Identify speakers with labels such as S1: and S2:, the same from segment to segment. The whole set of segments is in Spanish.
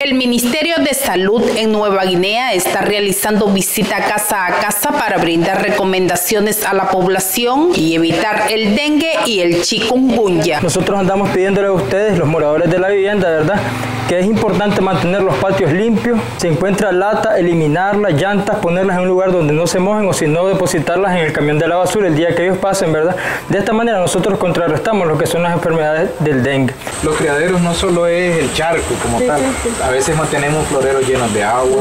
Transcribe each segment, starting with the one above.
S1: El Ministerio de Salud en Nueva Guinea está realizando visita casa a casa para brindar recomendaciones a la población y evitar el dengue y el chikungunya.
S2: Nosotros andamos pidiéndole a ustedes, los moradores de la vivienda, ¿verdad? Que es importante mantener los patios limpios. Si encuentra lata, eliminarlas, llantas, ponerlas en un lugar donde no se mojen o si no, depositarlas en el camión de la basura el día que ellos pasen, ¿verdad? De esta manera nosotros contrarrestamos lo que son las enfermedades del dengue.
S3: Los criaderos no solo es el charco como tal, a veces mantenemos floreros llenos de agua,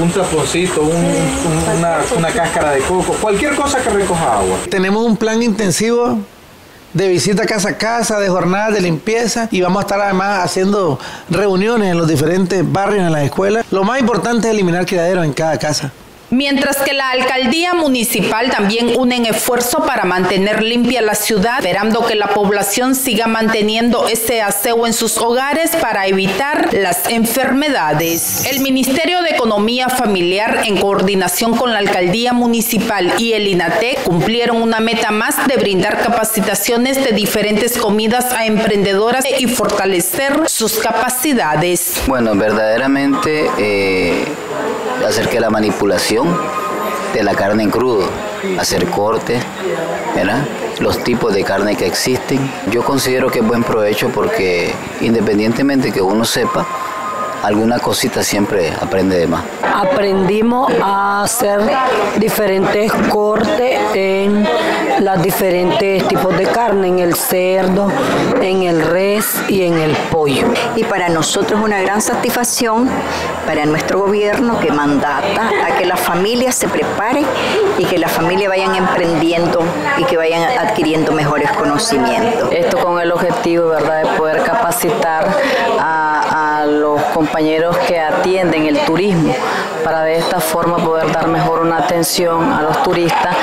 S3: un taponcito, una, una cáscara de coco, cualquier cosa que recoja agua.
S4: Tenemos un plan intensivo de visita casa a casa, de jornadas de limpieza y vamos a estar además haciendo reuniones en los diferentes barrios, en las escuelas. Lo más importante es eliminar criaderos en cada casa.
S1: Mientras que la alcaldía municipal también unen esfuerzo para mantener limpia la ciudad, esperando que la población siga manteniendo ese aseo en sus hogares para evitar las enfermedades. El Ministerio de Economía Familiar, en coordinación con la alcaldía municipal y el INATEC, cumplieron una meta más de brindar capacitaciones de diferentes comidas a emprendedoras y fortalecer sus capacidades.
S5: Bueno, verdaderamente eh, acerca la manipulación de la carne en crudo, hacer cortes, los tipos de carne que existen. Yo considero que es buen provecho porque independientemente que uno sepa, alguna cosita siempre aprende de más.
S6: Aprendimos a hacer diferentes cortes en los diferentes tipos de carne, en el cerdo, en el res y en el pollo.
S7: Y para nosotros es una gran satisfacción, para nuestro gobierno que mandata a que la familia se prepare y que la familia vayan emprendiendo y que vayan adquiriendo mejores conocimientos.
S6: Esto con el objetivo, ¿verdad?, de poder capacitar a, a los compañeros que atienden el turismo para de esta forma poder dar mejor una atención a los turistas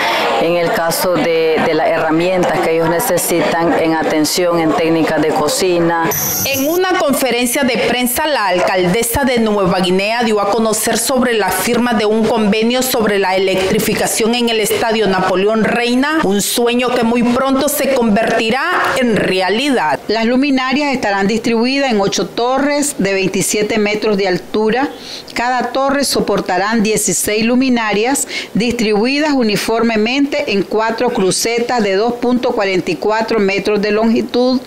S6: en el caso de, de las herramientas que ellos necesitan en atención en técnicas de cocina.
S1: En una conferencia de prensa, la alcaldesa de Nueva Guinea dio a conocer sobre la firma de un convenio sobre la electrificación en el estadio Napoleón Reina, un sueño que muy pronto se convertirá en realidad.
S8: Las luminarias estarán distribuidas en ocho torres de 27 metros de altura. Cada torre soportarán 16 luminarias distribuidas uniformemente en cuatro crucetas de 2.44 metros de longitud,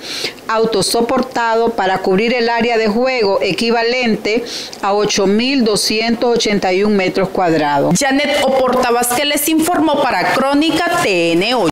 S8: autosoportado para cubrir el área de juego equivalente a 8.281 metros cuadrados.
S1: Janet Oporta les informó para Crónica TN8.